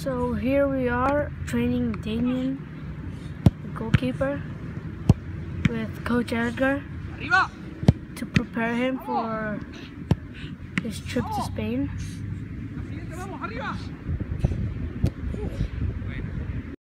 So here we are training Damien, the goalkeeper, with Coach Edgar to prepare him for his trip to Spain.